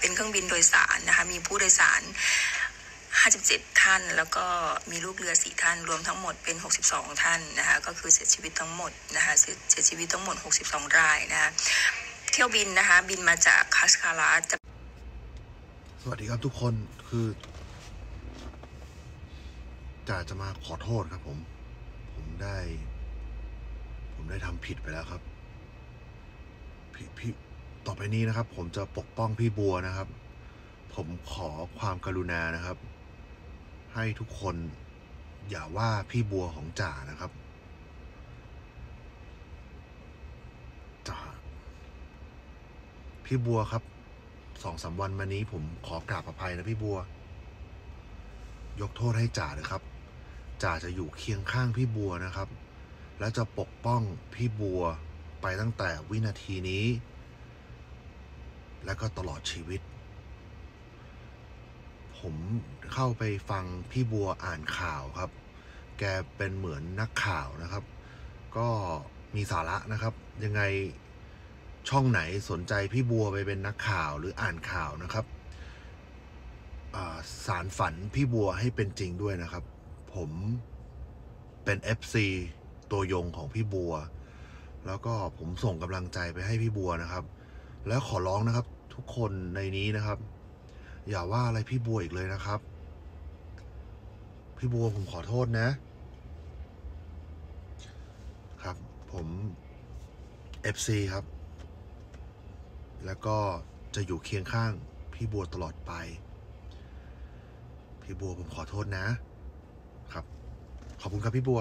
เป็นเครื่องบินโดยสารนะคะ มีผู้โดยสาร 57 ท่าน แล้วก็มีลูกเรือ 4 ท่าน รวมทั้งหมดเป็น 62 ท่านนะคะ ก็คือเสียชีวิตทั้งหมดนะคะ เสียชีวิตทั้งหมด 62 รายนะคะ เที่ยวบินนะคะ บินมาจากคัสคาราจะสวัสดีครับทุกคน คือจ่าจะมาขอโทษครับผม ผมได้ ผมได้ทำผิดไปแล้วครับ พี่พี่ ต่อไปนี้นะครับ ผมจะปกป้องพี่บัวนะครับ ผมขอความกรุณานะครับ ให้ทุกคนอย่าว่าพี่บัวของจ่านะครับจ่าพี่บัวครับสองสามวันมานี้ผมขอกราบอภัยนะพี่บัว ยกโทษให้จ่าเลยครับจ่าจะอยู่เคียงข้างพี่บัวนะครับ และจะปกป้องพี่บัวไปตั้งแต่วินาทีนี้ และก็ตลอดชีวิต ผมเข้าไปฟังพี่บัวอ่านข่าวครับ แกเป็นเหมือนนักข่าวนะครับ ก็มีสาระนะครับ ยังไงช่องไหนสนใจพี่บัวไปเป็นนักข่าวหรืออ่านข่าวนะครับาสารฝันพี่บัวให้เป็นจริงด้วยนะครับ ผมเป็น FC ตัวยงของพี่บัว แล้วก็ผมส่งกำลังใจไปให้พี่บัวนะครับ แล้วขอร้องนะครับ ทุกคนในนี้นะครับ อย่าว่าอะไรพี่บัวอีกเลยนะครับ พี่บัวผมขอโทษนะ ครับ ผม FC ครับ แล้วก็จะอยู่เคียงข้างพี่บัวตลอดไป พี่บัวผมขอโทษนะ ครับ ขอบคุณครับพี่บัว